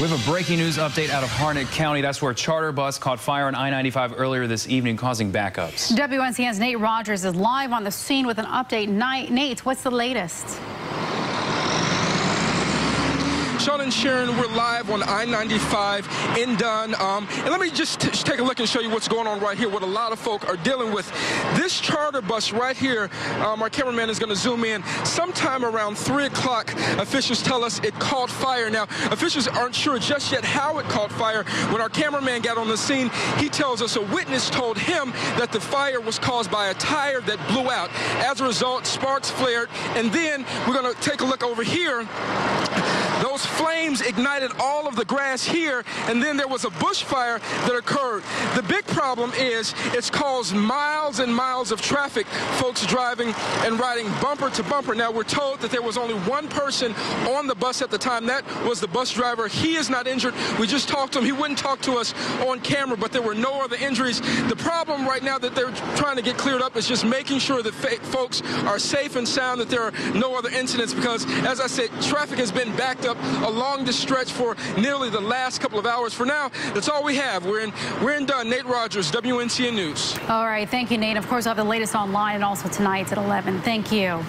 We have a breaking news update out of Harnett County. That's where a charter bus caught fire on I-95 earlier this evening, causing backups. WNCN's Nate Rogers is live on the scene with an update. Nate, what's the latest? Sean and Sharon, we're live on I-95 in Dunn. Um, and let me just take a look and show you what's going on right here, what a lot of folk are dealing with. This charter bus right here, um, our cameraman is going to zoom in. Sometime around 3 o'clock, officials tell us it caught fire. Now, officials aren't sure just yet how it caught fire. When our cameraman got on the scene, he tells us a witness told him that the fire was caused by a tire that blew out. As a result, sparks flared. And then we're going to take a look over here. Those flames ignited all of the grass here, and then there was a bushfire that occurred. The big problem is it's caused miles and miles of traffic, folks driving and riding bumper to bumper. Now, we're told that there was only one person on the bus at the time. That was the bus driver. He is not injured. We just talked to him. He wouldn't talk to us on camera, but there were no other injuries. The problem right now that they're trying to get cleared up is just making sure that folks are safe and sound, that there are no other incidents, because, as I said, traffic has been backed up along the stretch for nearly the last couple of hours. For now, that's all we have. We're in, we're in Dunn. Nate Rogers, WNCN News. All right. Thank you, Nate. Of course, I'll have the latest online and also tonight at 11. Thank you.